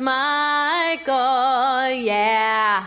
Michael, yeah.